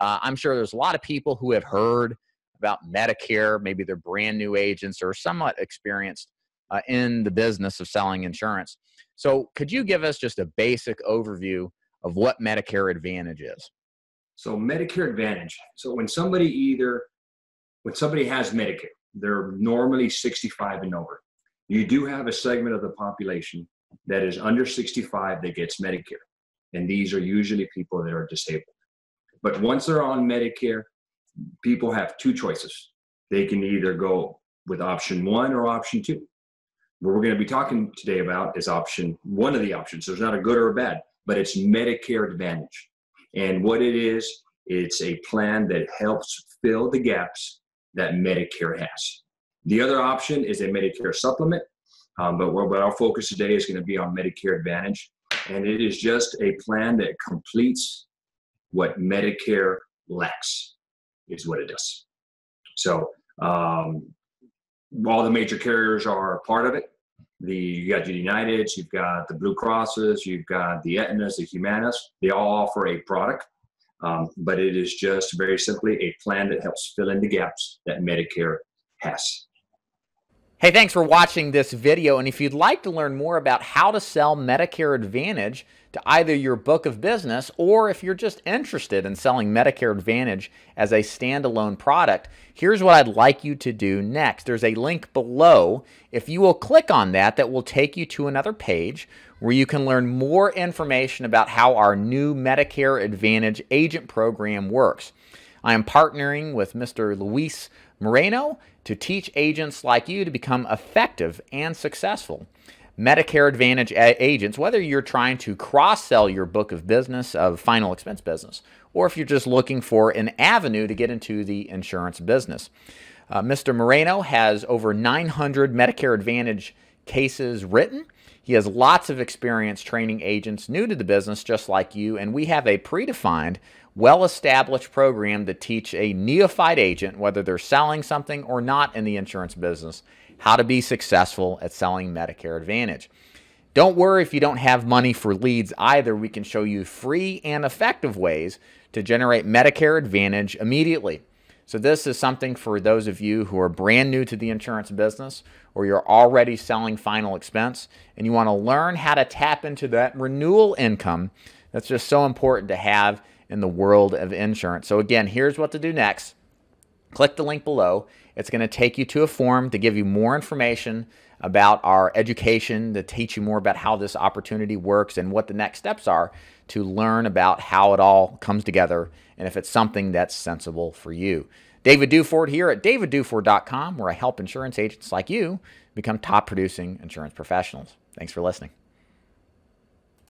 Uh, I'm sure there's a lot of people who have heard about Medicare. Maybe they're brand new agents or somewhat experienced uh, in the business of selling insurance. So, could you give us just a basic overview of what Medicare Advantage is? So, Medicare Advantage. So, when somebody either when somebody has Medicare, they're normally 65 and over. You do have a segment of the population that is under 65 that gets Medicare, and these are usually people that are disabled. But once they're on Medicare, people have two choices. They can either go with option one or option two. What we're going to be talking today about is option one of the options. There's not a good or a bad, but it's Medicare Advantage. And what it is, it's a plan that helps fill the gaps that Medicare has. The other option is a Medicare supplement, um, but what our focus today is going to be on Medicare Advantage. And it is just a plan that completes what Medicare lacks, is what it does. So um, all the major carriers are part of it. The you got the Uniteds, you've got the Blue Crosses, you've got the Aetnas, the Humanas. They all offer a product, um, but it is just very simply a plan that helps fill in the gaps that Medicare has. Hey, thanks for watching this video. And if you'd like to learn more about how to sell Medicare Advantage to either your book of business or if you're just interested in selling Medicare Advantage as a standalone product, here's what I'd like you to do next. There's a link below. If you will click on that, that will take you to another page where you can learn more information about how our new Medicare Advantage agent program works. I am partnering with Mr. Luis Moreno to teach agents like you to become effective and successful. Medicare Advantage agents, whether you're trying to cross sell your book of business of final expense business, or if you're just looking for an avenue to get into the insurance business. Uh, Mr. Moreno has over 900 Medicare Advantage cases written. He has lots of experience training agents new to the business, just like you, and we have a predefined well established program to teach a neophyte agent, whether they're selling something or not in the insurance business, how to be successful at selling Medicare Advantage. Don't worry if you don't have money for leads either. We can show you free and effective ways to generate Medicare Advantage immediately. So, this is something for those of you who are brand new to the insurance business or you're already selling final expense and you want to learn how to tap into that renewal income that's just so important to have in the world of insurance. So, again, here's what to do next. Click the link below. It's going to take you to a form to give you more information about our education, to teach you more about how this opportunity works and what the next steps are to learn about how it all comes together and if it's something that's sensible for you. David Duford here at davidduford.com, where I help insurance agents like you become top producing insurance professionals. Thanks for listening.